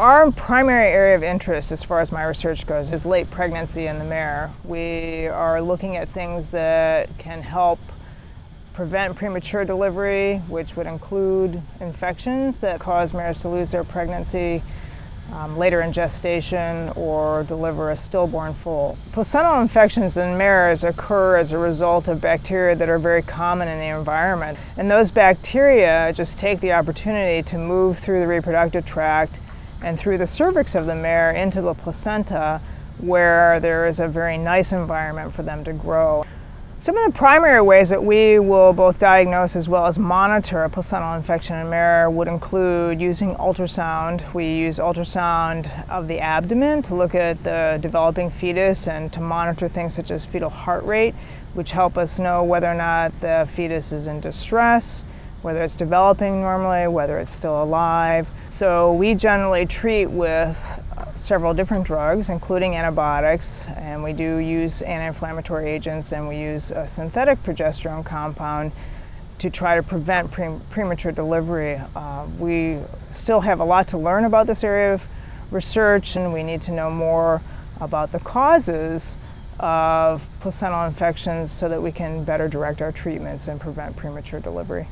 Our primary area of interest as far as my research goes is late pregnancy in the mare. We are looking at things that can help prevent premature delivery, which would include infections that cause mares to lose their pregnancy um, later in gestation or deliver a stillborn foal. Placental infections in mares occur as a result of bacteria that are very common in the environment. And those bacteria just take the opportunity to move through the reproductive tract and through the cervix of the mare into the placenta where there is a very nice environment for them to grow. Some of the primary ways that we will both diagnose as well as monitor a placental infection in mare would include using ultrasound. We use ultrasound of the abdomen to look at the developing fetus and to monitor things such as fetal heart rate, which help us know whether or not the fetus is in distress, whether it's developing normally, whether it's still alive. So we generally treat with several different drugs, including antibiotics, and we do use anti-inflammatory agents and we use a synthetic progesterone compound to try to prevent pre premature delivery. Uh, we still have a lot to learn about this area of research and we need to know more about the causes of placental infections so that we can better direct our treatments and prevent premature delivery.